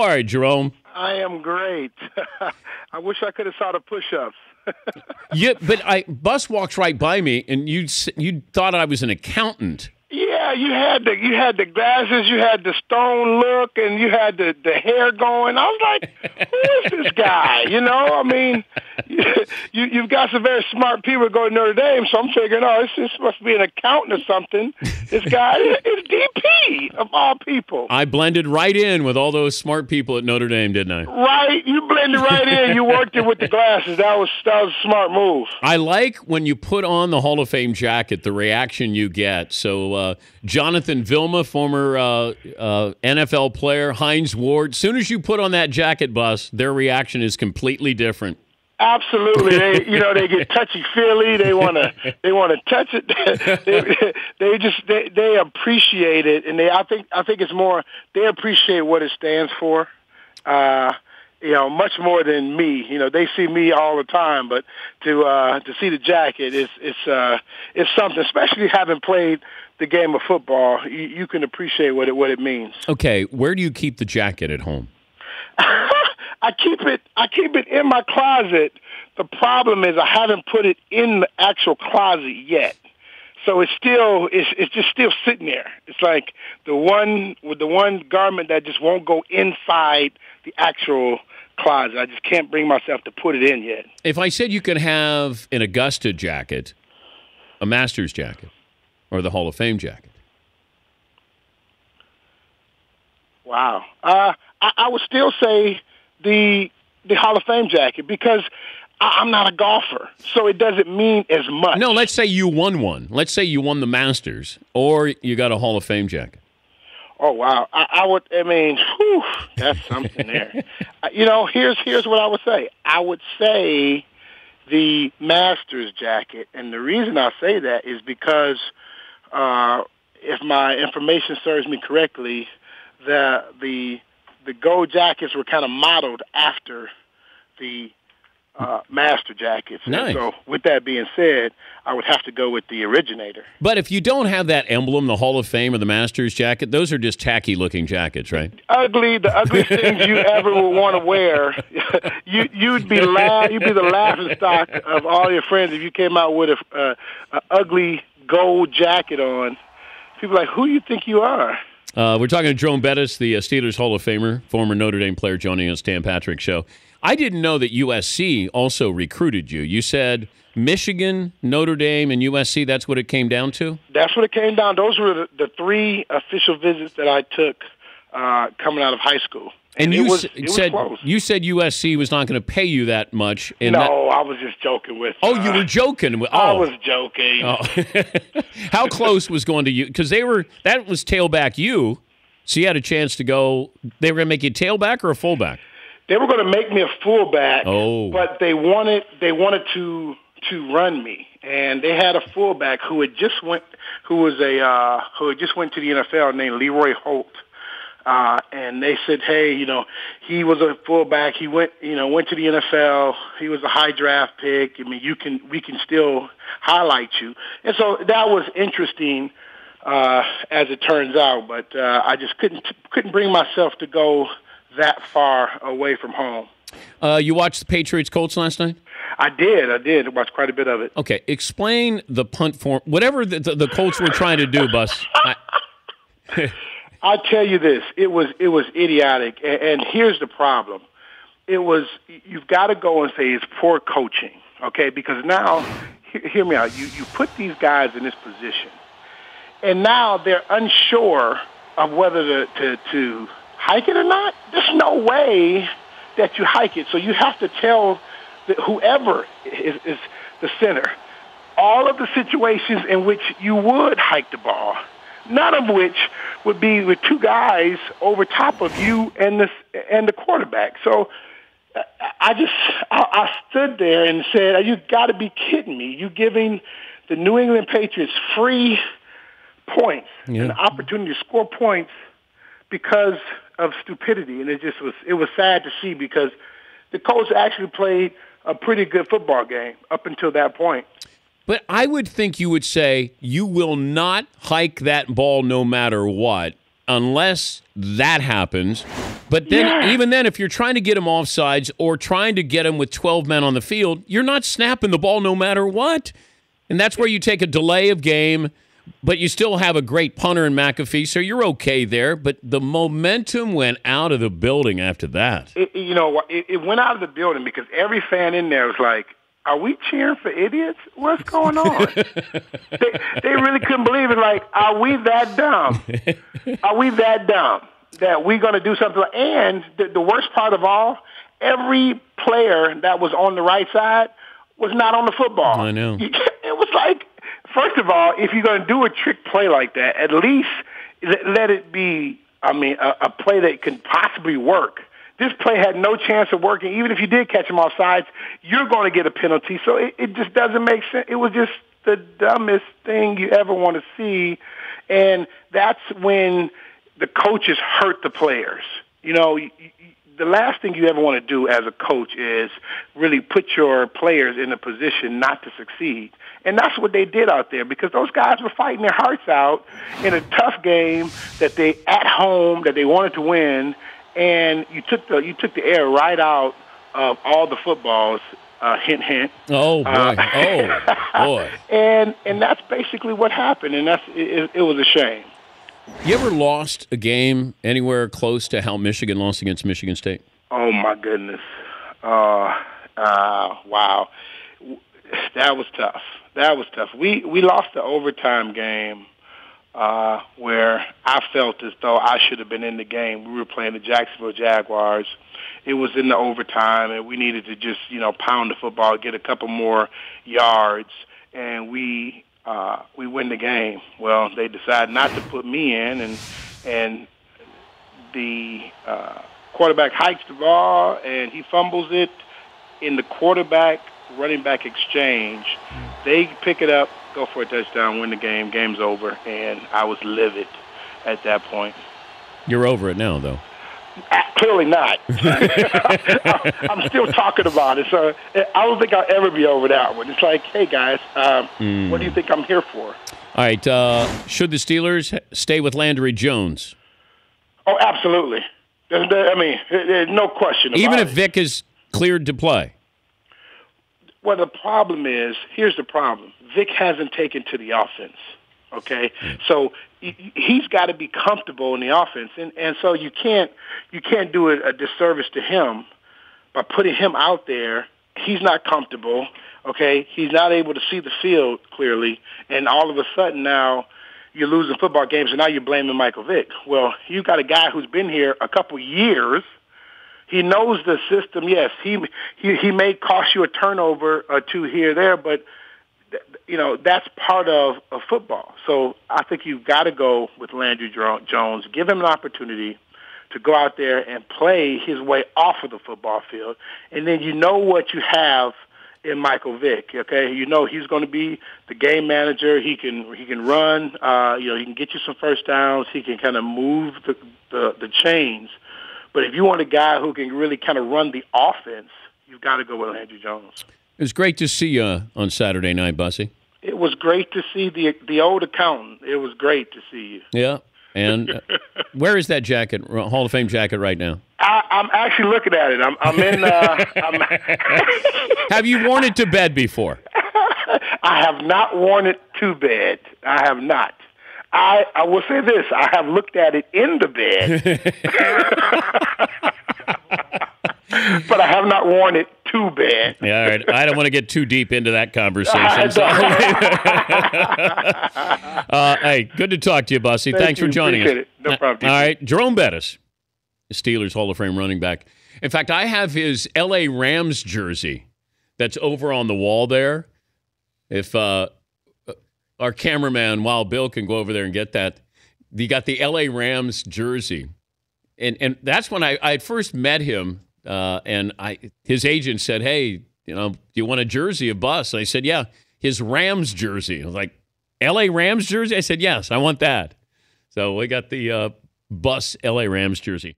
How are you, Jerome? I am great. I wish I could have saw the push-ups. yeah, but I bus walks right by me, and you you thought I was an accountant. Yeah, you had the you had the glasses, you had the stone look, and you had the the hair going. I was like, who is this guy? You know, I mean, you, you you've got some very smart people going to Notre Dame, so I'm figuring, oh, this, this must be an accountant or something. This guy is DP of all people. I blended right in with all those smart people at Notre Dame, didn't I? Right, you blended right in. You worked it with the glasses. That was that was a smart move. I like when you put on the Hall of Fame jacket, the reaction you get. So. Uh, Jonathan Vilma, former uh, uh, NFL player, Hines Ward. Soon as you put on that jacket, bus, their reaction is completely different. Absolutely, they you know they get touchy feely. They want to they want to touch it. they, they just they, they appreciate it, and they I think I think it's more they appreciate what it stands for. Uh, you know, much more than me. You know, they see me all the time, but to uh, to see the jacket is it's uh, it's something. Especially having played the game of football, you, you can appreciate what it what it means. Okay, where do you keep the jacket at home? I keep it. I keep it in my closet. The problem is I haven't put it in the actual closet yet. So it's still it's it's just still sitting there. It's like the one with the one garment that just won't go inside the actual closet. I just can't bring myself to put it in yet. If I said you could have an Augusta jacket, a Masters jacket, or the Hall of Fame jacket? Wow. Uh, I, I would still say the the Hall of Fame jacket because I, am not a golfer, so it doesn't mean as much. No, let's say you won one. Let's say you won the Masters, or you got a Hall of Fame jacket. Oh wow! I, I would. I mean, whew, that's something there. you know, here's here's what I would say. I would say the Masters jacket, and the reason I say that is because uh, if my information serves me correctly, the the the gold jackets were kind of modeled after the uh, master jackets. Nice. so, with that being said, I would have to go with the originator. But if you don't have that emblem, the Hall of Fame or the Masters jacket, those are just tacky looking jackets, right? Ugly, the ugliest things you ever would want to wear. you you'd be la- you'd be the laughing stock of all your friends if you came out with a, uh, a ugly gold jacket on. People are like, who do you think you are? Uh, we're talking to Jerome Bettis, the uh, Steelers Hall of Famer, former Notre Dame player, joining us, Dan Patrick Show. I didn't know that USC also recruited you. You said Michigan, Notre Dame, and USC. That's what it came down to. That's what it came down. Those were the, the three official visits that I took uh, coming out of high school. And, you was, said you said USC was not going to pay you that much. no, that, I was just joking with. Oh, you were joking. Oh. Oh. I was joking. Oh. How close was going to you? Because they were that was tailback you, so you had a chance to go. They were going to make you tailback or a fullback. They were going to make me a fullback. Oh. but they wanted they wanted to to run me, and they had a fullback who had just went who was a uh, who had just went to the NFL named Leroy Hoard. Uh, and they said, hey, you know, he was a fullback. He went, you know, went to the NFL. He was a high draft pick. I mean, you can, we can still highlight you. And so that was interesting, uh, as it turns out. But uh, I just couldn't couldn't bring myself to go that far away from home. Uh, you watched the Patriots Colts last night. I did. I did. I watched quite a bit of it. Okay, explain the punt form. Whatever the, the, the Colts were trying to do, Bus. I, I tell you this, it was it was idiotic, and, and here's the problem: it was you've got to go and say it's poor coaching, okay? Because now, hear, hear me out. You you put these guys in this position, and now they're unsure of whether to to, to hike it or not. There's no way that you hike it, so you have to tell the, whoever is, is the center all of the situations in which you would hike the ball none of which would be with two guys over top of you and the and the quarterback. So I just I, I stood there and said, "You got to be kidding me! You giving the New England Patriots free points, Yeah. an opportunity to score points because of stupidity." And it just was it was sad to see because the Colts actually played a pretty good football game up until that point. But I would think you would say you will not hike that ball no matter what, unless that happens. But then, Yeah. even then, if you're trying to get him off sides or trying to get him with 12 men on the field, you're not snapping the ball no matter what. And that's where you take a delay of game, but you still have a great punter in McAfee, so you're okay there. But the momentum went out of the building after that. it, you know, it, it went out of the building because every fan in there was like, "Are we cheering for idiots? What's going on?" they, they really couldn't believe it. Like, are we that dumb? Are we that dumb that we're going to do something? Like, and the, the worst part of all, every player that was on the right side was not on the football. I know. It was like, first of all, if you're going to do a trick play like that, at least let it be. I mean, a, a play that can possibly work. This play had no chance of working. Even if you did catch him off sides, you're going to get a penalty. So it, it just doesn't make sense. It was just the dumbest thing you ever want to see, and that's when the coaches hurt the players. You know, the last thing you ever want to do as a coach is really put your players in a position not to succeed. And that's what they did out there because those guys were fighting their hearts out in a tough game that they at home that they wanted to win and you took the you took the air right out of all the footballs uh, hint hint Oh, boy. Uh, oh, boy. and and that's basically what happened and that's it, it was a shame You ever lost a game anywhere close to how Michigan lost against Michigan State? Oh my goodness. Uh, uh, wow. That was tough. That was tough. We we lost the overtime game uh, where I felt as though I should have been in the game. We were playing the Jacksonville Jaguars. It was in the overtime, and we needed to just you know pound the football, get a couple more yards, and we uh, we win the game. Well, they decided not to put me in, and and the uh, quarterback hikes the ball and he fumbles it in the quarterback running back exchange. They pick it up, go for a touchdown, win the game. Game's over, and I was livid at that point. You're over it now, though. Uh, Clearly not. I'm still talking about it, so I don't think I'll ever be over that one. It's like, hey guys, um, what do you think I'm here for? All right. Uh, should the Steelers stay with Landry Jones? Oh, absolutely. I mean, no question. About Even it. if Vick is cleared to play? Well, the problem is, here's the problem. Vick hasn't taken to the offense. Okay, so he- he's got to be comfortable in the offense, and and so you can't you can't do a, a disservice to him by putting him out there. He's not comfortable. Okay, he's not able to see the field clearly, and all of a sudden now you're losing football games, and now you're blaming Michael Vick. Well, you've got a guy who's been here a couple years. He knows the system. Yes, he he he may cost you a turnover or two here or there, but you know that's part of, of football. So I think you've got to go with Landry Jones. Give him an opportunity to go out there and play his way off of the football field, and then you know what you have in Michael Vick. Okay, you know he's going to be the game manager. He can he can run. Uh, you know he can get you some first downs. He can kind of move the, the the chains. But if you want a guy who can really kind of run the offense, you've got to go with Landry Jones. It was great to see you on Saturday night, Bussy. It was great to see the the old accountant. It was great to see you. Yeah. And uh, where is that jacket, Hall of Fame jacket, right now? I, I'm actually looking at it. I'm, I'm in. Uh, I'm, Have you worn it to bed before? I have not worn it to bed. I have not. I I will say this. I have looked at it in the bed, but I have not worn it too bad. Yeah, all right. I don't want to get too deep into that conversation. so- uh, hey, good to talk to you, Bussy. Thank Thanks for joining Appreciate us. it. No problem. All right, Jerome Bettis, Steelers Hall of Fame running back. In fact, I have his L.A. Rams jersey that's over on the wall there. If uh, our cameraman, Wild Bill, can go over there and get that, you got the L.A. Rams jersey, and and that's when I I first met him, uh, and I his agent said, "Hey, you know, do you want a jersey, a bus?" And I said, "Yeah." His Rams jersey. I was like, "L.A. Rams jersey?" I said, "Yes, I want that." So we got the uh, bus L.A. Rams jersey.